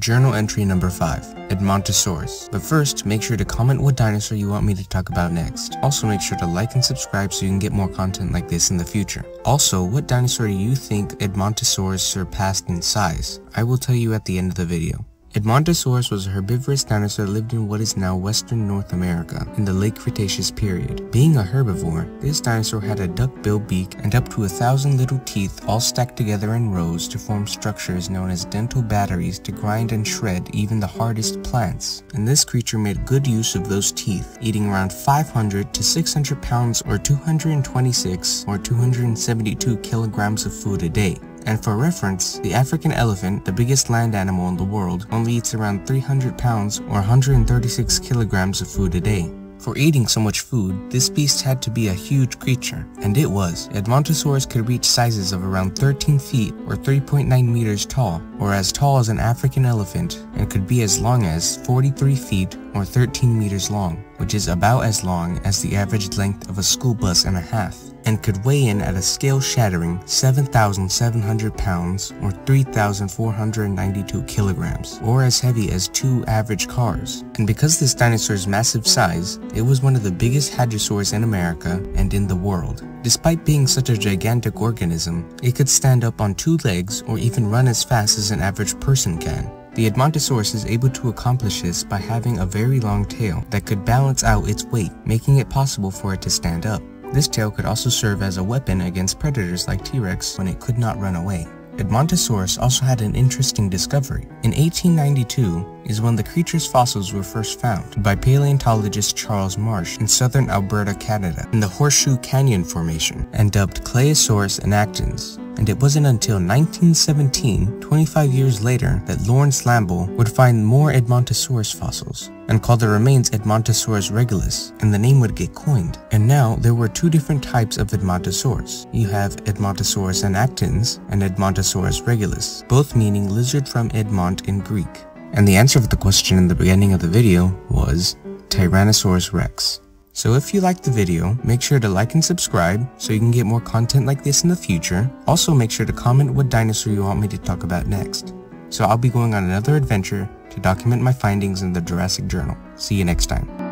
Journal entry number 5, Edmontosaurus. But first, make sure to comment what dinosaur you want me to talk about next. Also make sure to like and subscribe so you can get more content like this in the future. Also, what dinosaur do you think Edmontosaurus surpassed in size? I will tell you at the end of the video. Edmontosaurus was a herbivorous dinosaur that lived in what is now western North America in the late Cretaceous period. Being a herbivore, this dinosaur had a duck-billed beak and up to a thousand little teeth all stacked together in rows to form structures known as dental batteries to grind and shred even the hardest plants. And this creature made good use of those teeth, eating around 500 to 600 pounds or 226 or 272 kilograms of food a day. And for reference, the African elephant, the biggest land animal in the world, only eats around 300 pounds or 136 kilograms of food a day. For eating so much food, this beast had to be a huge creature, and it was. Edmontosaurus could reach sizes of around 13 feet or 3.9 meters tall, or as tall as an African elephant, and could be as long as 43 feet or 13 meters long, which is about as long as the average length of a school bus and a half and could weigh in at a scale-shattering 7,700 pounds or 3,492 kilograms, or as heavy as two average cars. And because this dinosaur's massive size, it was one of the biggest hadrosaurs in America and in the world. Despite being such a gigantic organism, it could stand up on two legs or even run as fast as an average person can. The Edmontosaurus is able to accomplish this by having a very long tail that could balance out its weight, making it possible for it to stand up. This tail could also serve as a weapon against predators like T-Rex when it could not run away. Edmontosaurus also had an interesting discovery. In 1892 is when the creature's fossils were first found by paleontologist Charles Marsh in southern Alberta, Canada, in the Horseshoe Canyon Formation, and dubbed Claosaurus annectens and it wasn't until 1917, 25 years later, that Lawrence Lambe would find more Edmontosaurus fossils and call the remains Edmontosaurus regalis, and the name would get coined. And now, there were two different types of Edmontosaurus. You have Edmontosaurus annectens and Edmontosaurus regalis, both meaning lizard from Edmont in Greek. And the answer of the question in the beginning of the video was Tyrannosaurus rex. So if you liked the video, make sure to like and subscribe so you can get more content like this in the future. Also make sure to comment what dinosaur you want me to talk about next. So I'll be going on another adventure to document my findings in the Jurassic Journal. See you next time.